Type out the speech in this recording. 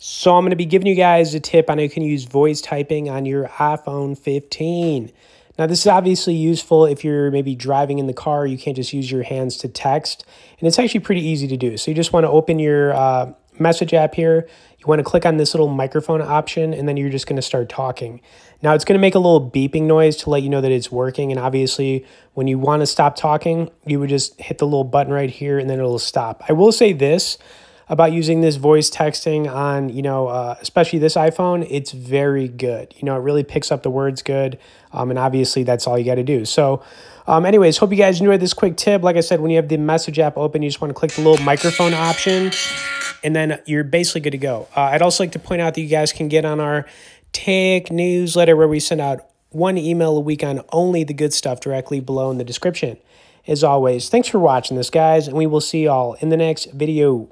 So I'm going to be giving you guys a tip on how you can use voice typing on your iPhone 15. Now, this is obviously useful if you're maybe driving in the car. You can't just use your hands to text. And it's actually pretty easy to do. So you just want to open your uh, message app here. You want to click on this little microphone option, and then you're just going to start talking. Now, it's going to make a little beeping noise to let you know that it's working. And obviously, when you want to stop talking, you would just hit the little button right here, and then it'll stop. I will say this about using this voice texting on, you know, uh, especially this iPhone, it's very good. You know, it really picks up the words good. Um, and obviously, that's all you got to do. So, um, anyways, hope you guys enjoyed this quick tip. Like I said, when you have the message app open, you just want to click the little microphone option, and then you're basically good to go. Uh, I'd also like to point out that you guys can get on our Tech newsletter where we send out one email a week on only the good stuff directly below in the description. As always, thanks for watching this, guys, and we will see y'all in the next video.